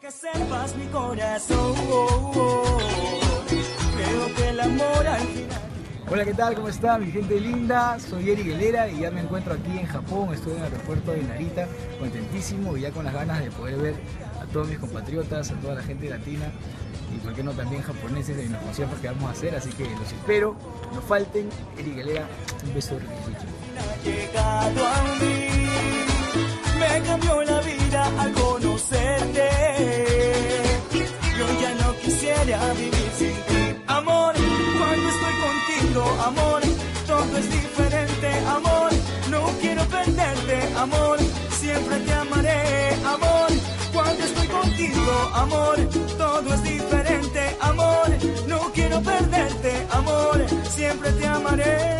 Quiero que sepas mi corazón. Creo que el amor al final. Hola, ¿qué tal? ¿Cómo está mi gente linda? Soy Eric Helera y ya me encuentro aquí en Japón. Estoy en el aeropuerto de Narita, contentísimo y ya con las ganas de poder ver a todos mis compatriotas, a toda la gente latina y por qué no también japoneses en los conciertos que vamos a hacer. Así que los espero, no falten. Eric Helera, un beso riquísimo. Amor, cuando estoy contigo, amor, todo es diferente, amor. No quiero perderte, amor. Siempre te amaré, amor. Cuando estoy contigo, amor, todo es diferente, amor. No quiero perderte, amor. Siempre te amaré.